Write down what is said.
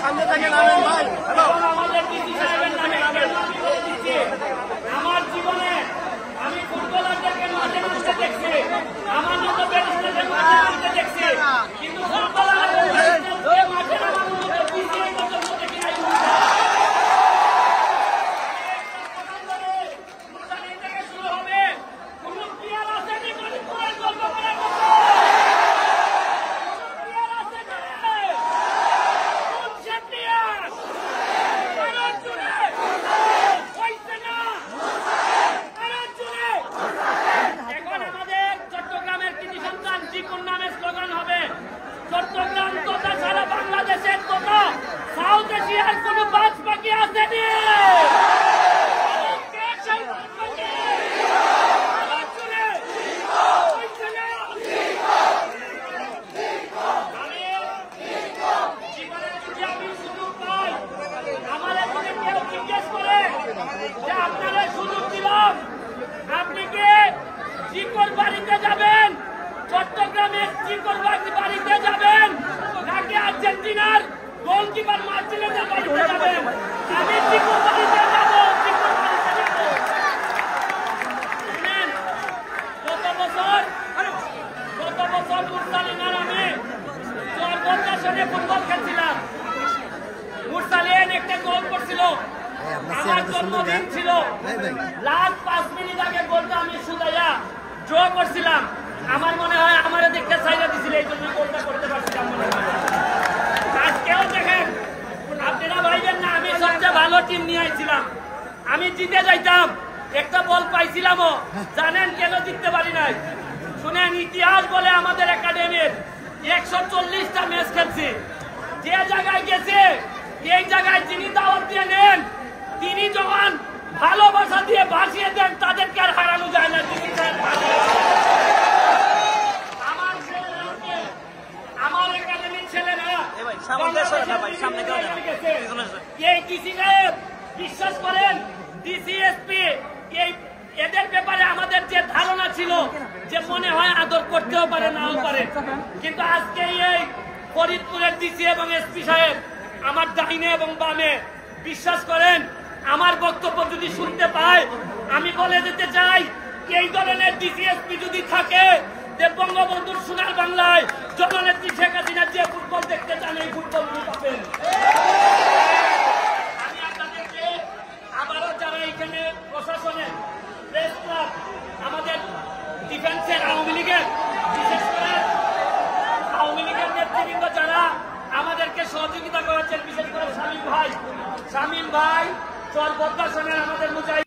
সামনে থেকে নামেন ভাই। আমাদের ডিসি সাহেবের নামে চট্টগ্রাম তথা সারা বাংলাদেশের তথা সাউথ এশিয়ার কোন বাস বাকি আসেনি কে সেই বাজ পাখি? আরও জোরে। হইছে না? আমি জীবনে যদি আমি সুযোগ পাই আমার যদি কেউ জিজ্ঞেস করে যে আপনারা সুযোগ দিলাম আপনি কি চিকর বাড়িতে যাবেন চট্টগ্রামের চিকর বাড়ি- বাড়িতে যাবেন নাকি আর্জেন্টিনার গোলকিপার মার্টিনেজের বাড়িতে যাবেন আমি চিকর বাড়িতে যাব চিকর বাড়িতে যাব শুনেন, গত বছর গত বছর মুরসালিন আর আমি সর্বদাসনে ফুটবল খেলছিলাম মুরসালিন একটা গোল করছিল আমার জন্মদিন ছিল। লাস্ট পাঁচ মিনিট আগে গোলটা আমি সুদাইয়া ড্র করছিলাম। আমার মনে হয় আমার দেখতে চাইলে দিছিল এই জন্য গোলটা করতে পারছিলাম মনে হয়। আজকেও দেখেন আপনারা ভাইবেন না আমি সবচেয়ে ভালো টিম নিয়ে আইছিলাম। আমি জিতে যাইতাম একটা বল পাইছিলামও। জানেন কেন জিততে পারি নাই? শুনেন ইতিহাস বলে আমাদের একাডেমির একশো চল্লিশটা ম্যাচ খেলছি। যে জায়গায় গেছে এই জায়গায় যিনি দাওয়াত দিয়ে নেন তিনি যখন ভালোবাসা দিয়ে বাঁচিয়ে দেন তাদেরকে আর হারানো যায় না। তিনি আমার আমার একাডেমির ছেলেরা। এই ডিসি সাহেব? বিশ্বাস করেন ডিসিএসপি এই এদের ব্যাপারে আমাদের যে ধারণা ছিল যে মনে হয় আদর করতেও পারে নাও পারে। কিন্তু আজকে এই ফরিদপুরের ডিসি এবং এসপি সাহেব আমার ডাইনে এবং বামে বিশ্বাস করেন আমার বক্তব্য যদি শুনতে পায়, আমি বলে দিতে চাই, এই ধরনের ডিসিএসপি যদি থাকে, যে বঙ্গবন্ধুর সোনার বাংলায় জননেত্রী শেখ হাসিনা যে ফুটবল দেখতে চান, এই ফুটবল পাবেন। আমি এখানে আমাদের ডিফেন্সের বিশেষ করে আওয়ামী আমাদেরকে সহযোগিতা করেছেন, বিশেষ করে ভাই। শামীম ভাই চর বদ্রাসনের আমাদের মুজাহিদ